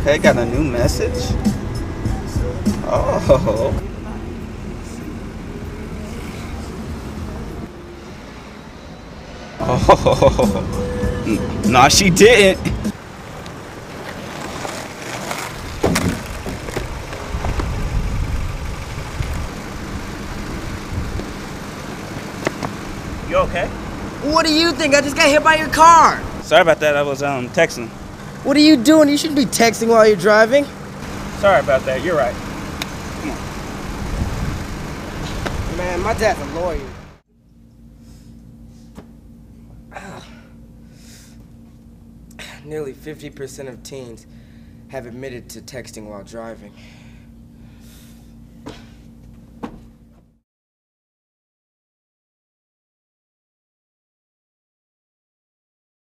Okay, got a new message. Oh. Oh. Nah, she didn't. You okay? What do you think? I just got hit by your car. Sorry about that. I was um texting. What are you doing? You shouldn't be texting while you're driving. Sorry about that. You're right. Man, my dad's a lawyer. Nearly 50% of teens have admitted to texting while driving.